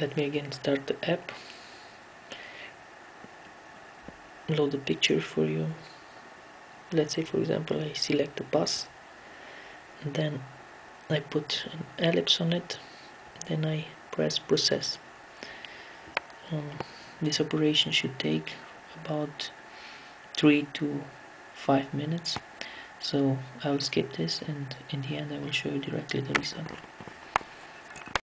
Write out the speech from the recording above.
let me again start the app. Load the picture for you. Let's say for example I select the bus then I put an ellipse on it then I press process. Um, this operation should take about 3 to 5 minutes. So I will skip this and in the end I will show you directly the result.